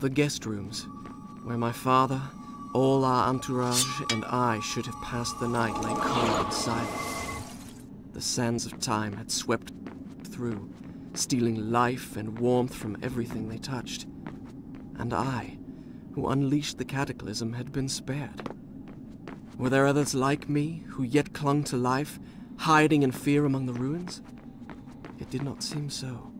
The guest rooms, where my father, all our entourage, and I should have passed the night lay cold and silent. The sands of time had swept through, stealing life and warmth from everything they touched. And I, who unleashed the cataclysm, had been spared. Were there others like me who yet clung to life, hiding in fear among the ruins? It did not seem so.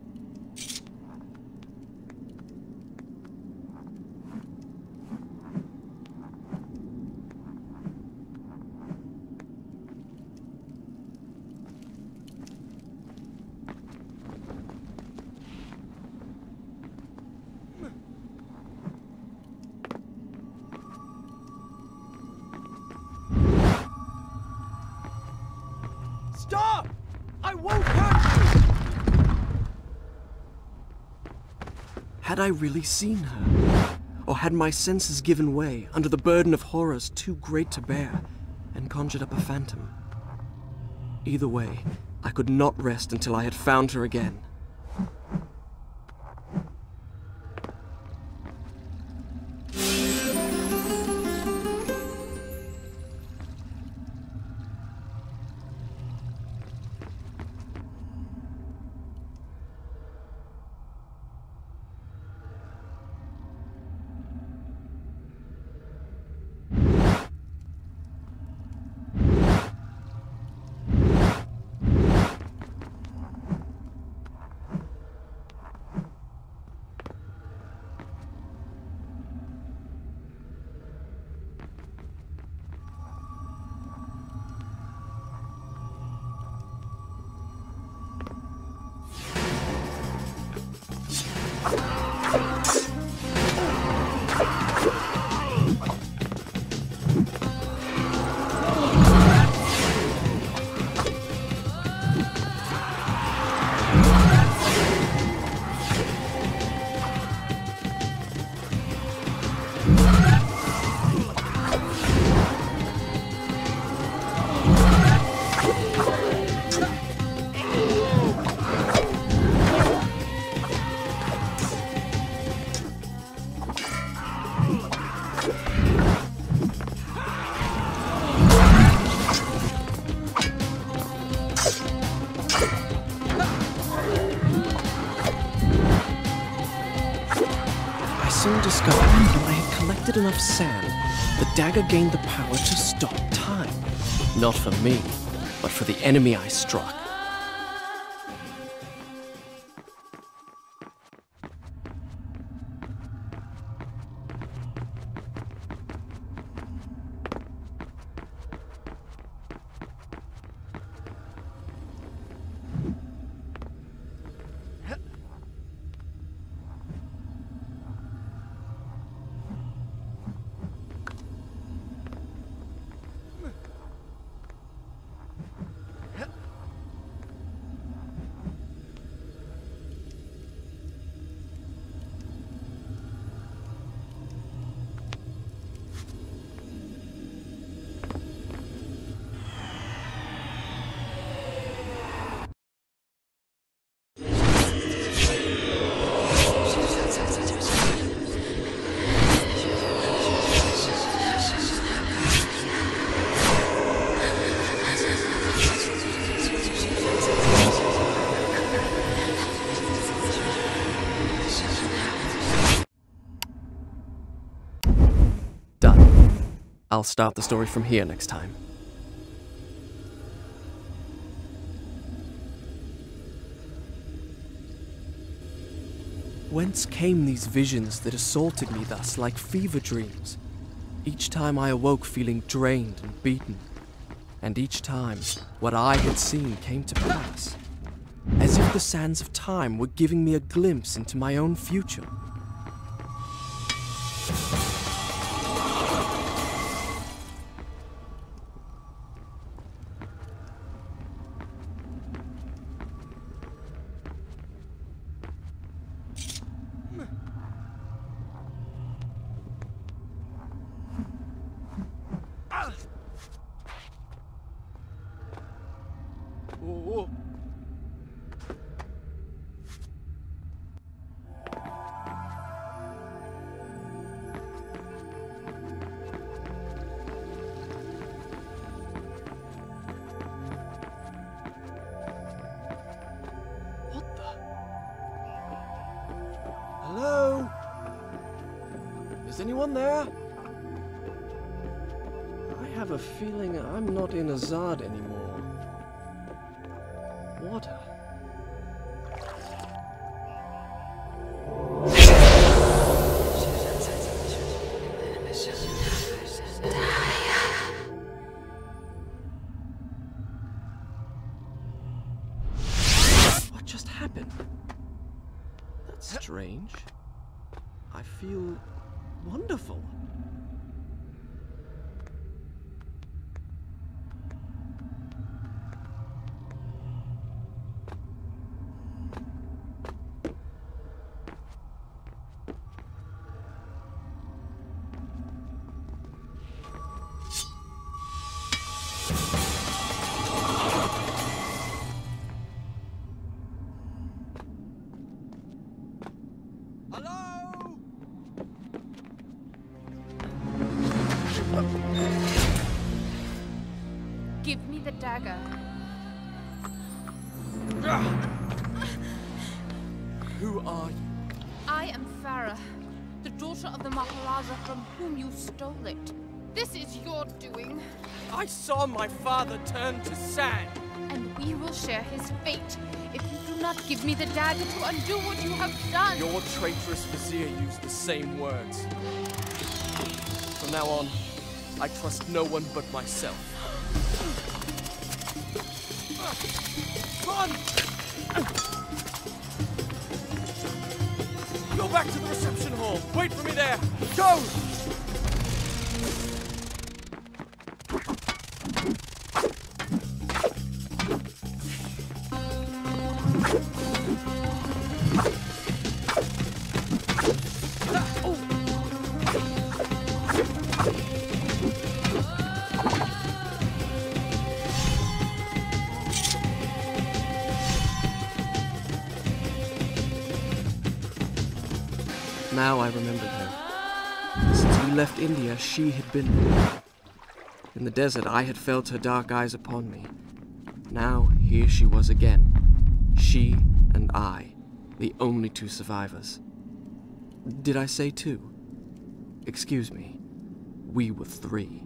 Had I really seen her? Or had my senses given way under the burden of horrors too great to bear and conjured up a phantom? Either way, I could not rest until I had found her again. Collected enough sand, the dagger gained the power to stop time. Not for me, but for the enemy I struck. I'll start the story from here next time. Whence came these visions that assaulted me thus like fever dreams? Each time I awoke feeling drained and beaten, and each time what I had seen came to pass, as if the sands of time were giving me a glimpse into my own future. whoa. What the? Hello? Is anyone there? I have a feeling I'm not in Azad anymore. Water. Who are you? I am Farah, the daughter of the Maharaja from whom you stole it. This is your doing, I saw my father turn to sand. and we will share his fate if you do not give me the dagger to undo what you have done. Your traitorous vizier used the same words. From now on, I trust no one but myself. Ah! Ah! Run! Back to the reception hall. Wait for me there. Go! Now I remembered her. Since we left India, she had been there. In the desert, I had felt her dark eyes upon me. Now, here she was again. She and I, the only two survivors. Did I say two? Excuse me. We were three.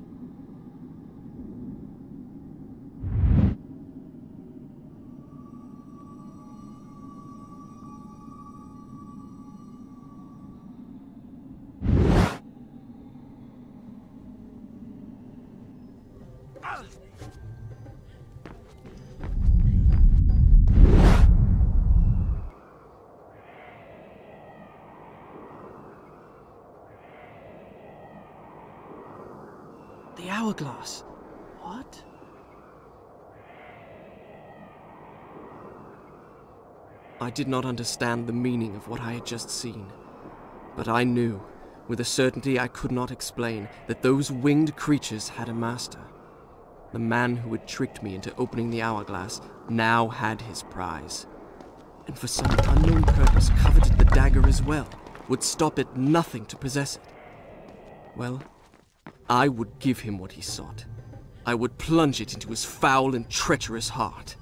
The hourglass. What? I did not understand the meaning of what I had just seen, but I knew, with a certainty I could not explain, that those winged creatures had a master. The man who had tricked me into opening the hourglass now had his prize, and for some unknown purpose coveted the dagger as well, would stop at nothing to possess it. Well, I would give him what he sought. I would plunge it into his foul and treacherous heart.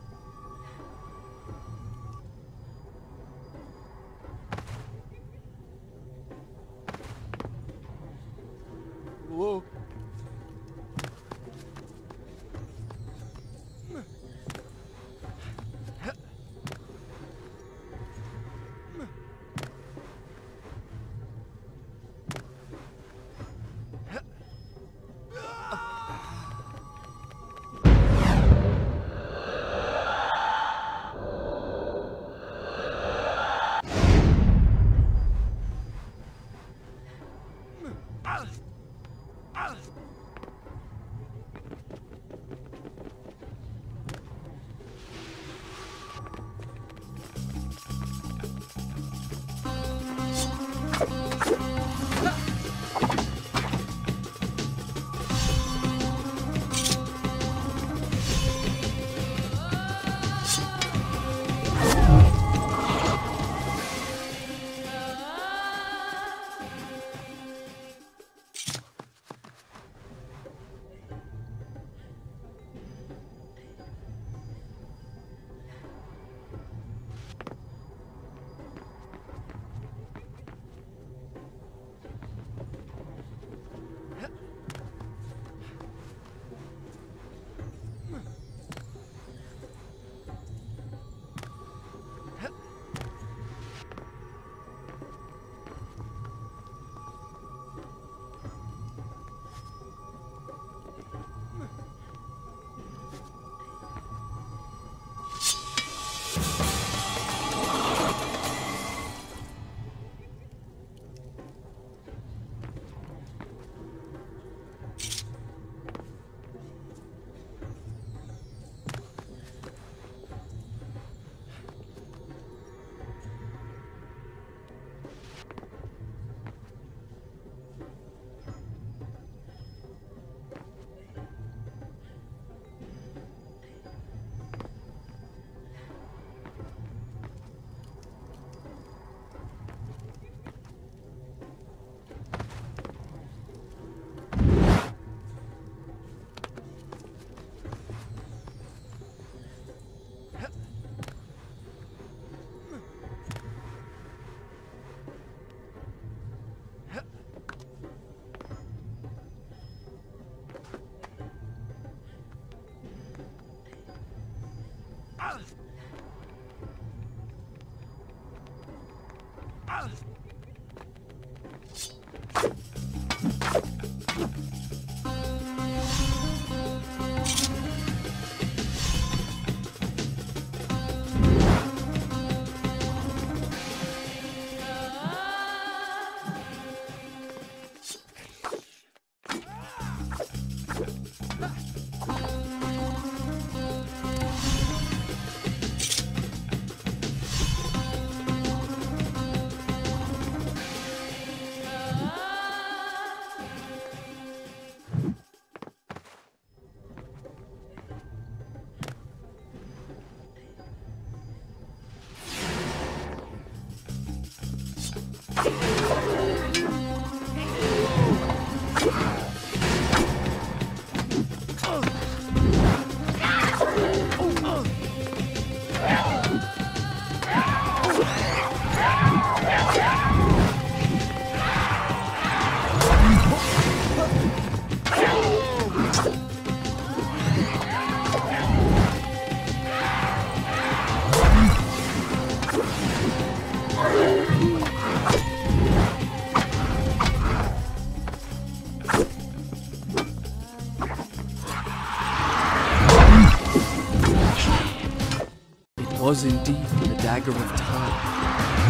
Was indeed the dagger of time.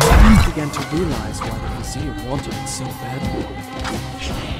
I began to realize why the Vizier wanted it so badly.